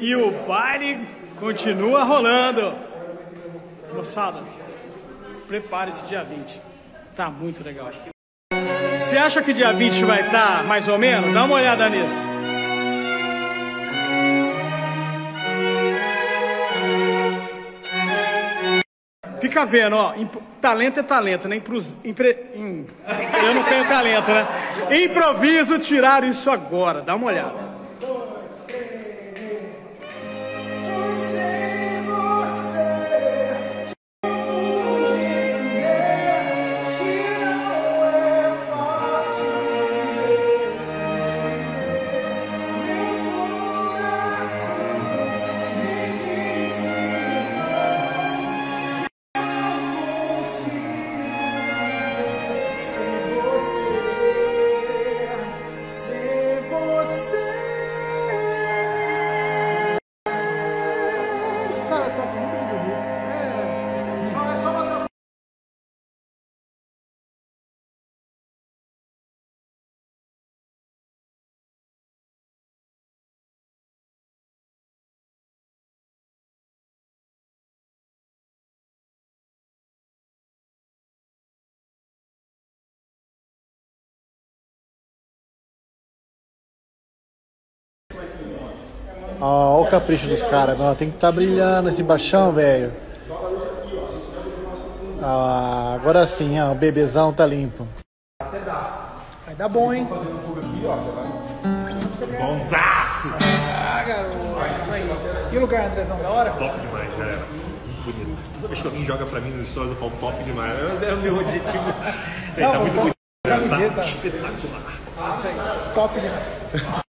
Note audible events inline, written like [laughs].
E o baile continua rolando. Moçada, prepare-se dia 20. Tá muito legal. Você acha que dia 20 vai estar tá mais ou menos? Dá uma olhada nisso. Fica vendo, ó. Talento é talento, né? Impros, impre, [laughs] eu não tenho talento, né? Improviso, tiraram isso agora. Dá uma olhada. Ó, o capricho dos caras, tem que estar tá brilhando esse baixão, velho. Ah, agora sim, ó, o bebezão tá limpo. Vai dar bom, hein? Bonzaço! Ah, garoto. E o lugar, Andrezão, da hora? Top demais, galera. Bonito. Toda vez que alguém joga pra mim nos stories, eu falo top demais. É o meu objetivo. Isso aí, Não, tá muito bonito. Camiseta. Tá espetacular. Isso aí, top demais.